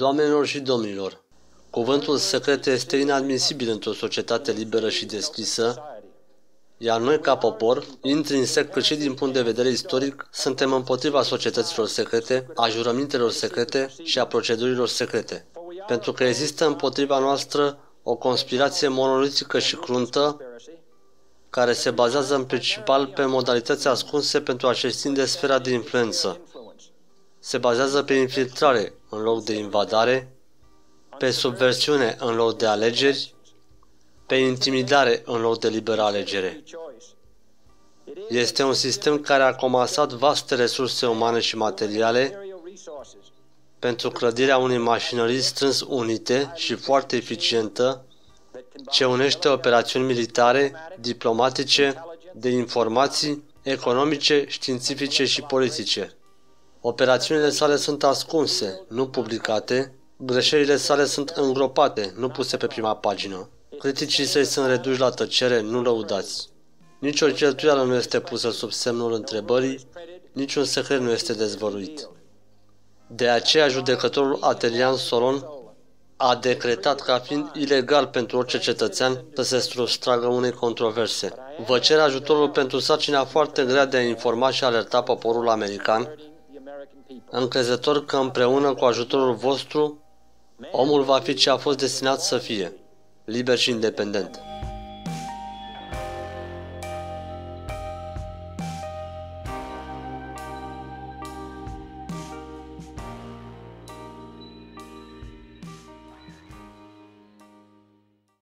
Doamnelor și domnilor, cuvântul secret este inadmisibil într-o societate liberă și deschisă, iar noi, ca popor, intrinsec cât și din punct de vedere istoric, suntem împotriva societăților secrete, a jurămintelor secrete și a procedurilor secrete. Pentru că există împotriva noastră o conspirație monolitică și cruntă care se bazează în principal pe modalități ascunse pentru a-și extinde sfera de influență. Se bazează pe infiltrare în loc de invadare, pe subversiune în loc de alegeri, pe intimidare în loc de liberă alegere. Este un sistem care a comasat vaste resurse umane și materiale pentru clădirea unei mașinării strâns unite și foarte eficientă, ce unește operațiuni militare, diplomatice, de informații, economice, științifice și politice. Operațiunile sale sunt ascunse, nu publicate, greșelile sale sunt îngropate, nu puse pe prima pagină. Criticii săi sunt reduși la tăcere, nu lăudați. Nici o cheltuială nu este pusă sub semnul întrebării, niciun secret nu este dezvăluit. De aceea, judecătorul Atelian Soron a decretat ca fiind ilegal pentru orice cetățean să se sustragă unei controverse. Vă cer ajutorul pentru sarcina foarte grea de a informa și alerta poporul american, încrezător că împreună cu ajutorul vostru, omul va fi ce a fost destinat să fie, liber și independent.